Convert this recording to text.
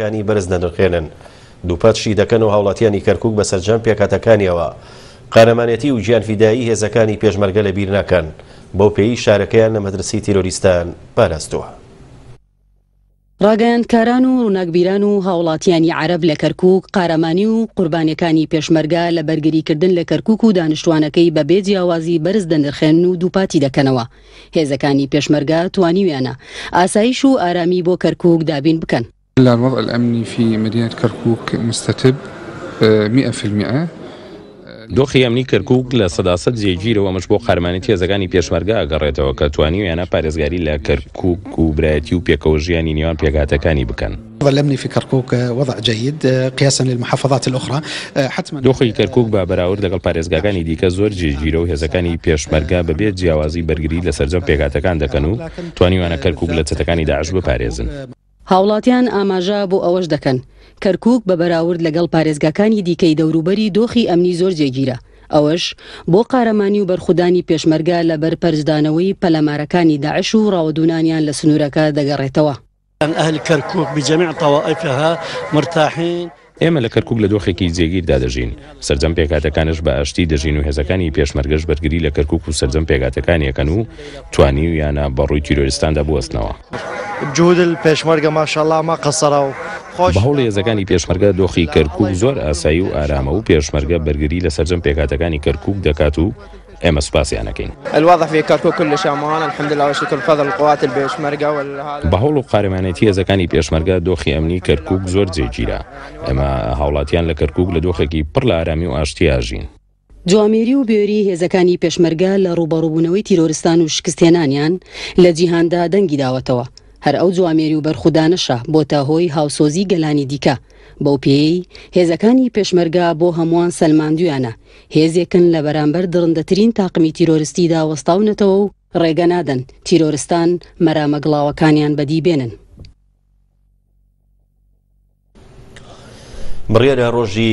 کانی بەرز دەنرخێنن دووپات شی دەکەن و هاوڵاتیانی کەرکوک بە سەرجەم پێکهاتەکانیەوە قارەمانێتی و گیان فیدایی هێزەکانی پێشمەرگە لە بیر ناکەن بەو پێیی شارەکەیان لە مەترسی تیرۆریستان پاراستووە. ڕاگەیاندکاران و ڕووناکبیران و هاوڵاتیانی عەرەب لە کەرکوک قارەمانی و قوربانیەکانی پێشمەرگە لە بەرگری کردن لە کەرکوک و دانیشتوانەکەی بە بێ جیاوازی بەرز دەنرخێنن و دووپاتی دەکەنەوە. هێزەکانی پێشمەرگە توانیویانە ئاسایش و ئارامی بۆ کەرکووک دابین بکەن. هلە الوضع الامنی فی مدینە کەرکووک مستتب مئە فی المئە. دۆخی ئەمنی کەرکووک لە سەدا سەد جێگیرە و ئەمەش بۆ قارەمانێتی هێزەکانی پێشمەرگە ئەگەڕێتەوە کە توانیویانە پارێزگاری لە کەرکووک و برایەتی و پێکەوەژیانی نێوان پێکهاتەکانی بکەن. ظلمني في كركوك وضع جيد قياسا للمحافظات الاخرى حتما دۆخی کەرکوک بە بەراورد لەگەڵ پارێزگاکانی دیکە زۆر جێگیرە و هێزەکانی پێشمەرگە بەبێ جیاوازی بەرگری لە سەرجەم پێکهاتەکان دەکەن و توانیویانە کەرکوک لە چەتەکانی داعش بپارێزن. هاوڵاتیان ئاماژە بۆ ئەوەش دەکەن، کەرکوک بە بەراورد لەگەڵ پارێزگاکانی دیکەی دەوروبەری دۆخی ئەمنی زۆر جێگیرە، ئەوەش بۆ قارەمانی و بەرخودانی پێشمەرگە لە بەر پەرچدانەوەی پەلامارەکانی داعش و ڕاوەدوونانیان لە سنوورەکە دەگەڕێتەوە. ان اهل کرکوک بجمیع طوائفها مرتاحین. ئێمە لە کەرکوک لە دۆخێکی جێگیردا دەژین، سەرجەم پێکهاتەکانش بە ئاشتی دەژین و هێزەکانی پێشمەرگەش بەرگری لە کەرکوک و سەرجەم پێکهاتەکانی ئەکەن و توانیویانە بە ڕووی تیرۆریستاندا بوەستنەوە. جهود الپێشمەرگە ماشاءاللە ما قصروا. بە هەوڵی هێزەکانی پێشمەرگە دۆخی کەرکوک زۆر ئاسایی و ئارامە و پێشمەرگە بەرگری لە سەرجەم پێکهاتەکانی کەرکوک دەکات و ئێمە سوپاسیان ئەکەین. الواضح فی کرکوک کل شەماڵ الحمدللە و شکر فضل القوات الپێشمەرگە والهادە. بە هەوڵ و قارەمانێتی هێزەکانی پێشمەرگە دۆخی ئەمنی کەرکوک زۆر جێگیرە. ئێمە هاوڵاتیان لە کەرکوک لە دۆخێکی پڕ لە ئارامی و ئاشتی ئاژین. جوامێری و بوێری هێزەکانی پێشمەرگە لە ڕووبەڕووبوونەوەی تیرۆرستان و شکستهێنانیان لە جیهاندا دەنگی داوەتەوە. هەر ئەو جوامێری و بەرخودانەشە بۆتە هۆی هاوسۆزی گەلانی دیکە. بەو پێیەی هێزەکانی پێشمەرگە بۆ هەمووان سەلماندویانە، هێزێکن لە بەرامبەر دڕندەترین تاقمی تیرۆرستیدا وەستاونەتەوە و ڕێگە نادەن تیرۆرستان مەرامە گڵاوەکانیان بەدی بێنن. بڕیارە ڕۆژی